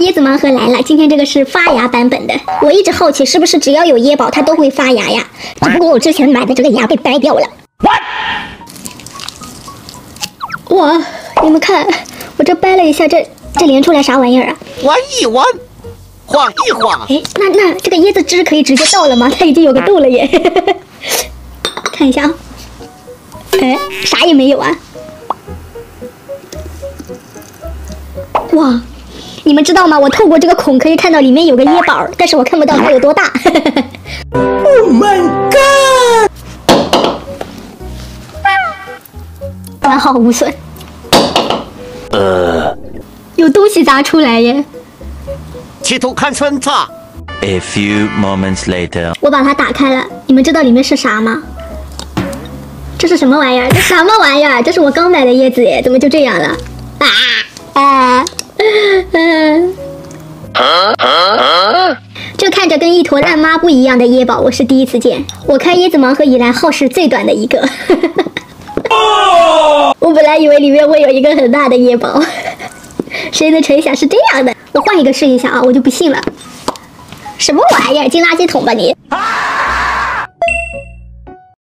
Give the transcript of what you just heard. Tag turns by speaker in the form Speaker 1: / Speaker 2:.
Speaker 1: 椰子盲盒来了，今天这个是发芽版本的。我一直好奇，是不是只要有椰宝它都会发芽呀？只不过我之前买的这个芽被掰掉了。哇，你们看，我这掰了一下，这这连出来啥玩意儿啊？
Speaker 2: 玩一玩，晃一晃。
Speaker 1: 哎，那那这个椰子汁可以直接倒了吗？它已经有个洞了耶。看一下啊，哎，啥也没有啊。哇，你们知道吗？我透过这个孔可以看到里面有个椰宝，但是我看不到它有多大。
Speaker 2: Oh my god！
Speaker 1: 完好无损。呃，有东西砸出来耶！
Speaker 2: 企图看穿它。
Speaker 3: A few moments later，
Speaker 1: 我把它打开了，你们知道里面是啥吗？这是什么玩意儿？这什么玩意儿？这是我刚买的椰子耶，怎么就这样了？啊 这看着跟一坨烂抹布一样的椰宝，我是第一次见。我开椰子盲盒以来耗时最短的一个。我本来以为里面会有一个很大的椰宝，谁能成想是这样的？我换一个试一下啊，我就不信了。什么玩意儿？进垃圾桶吧你！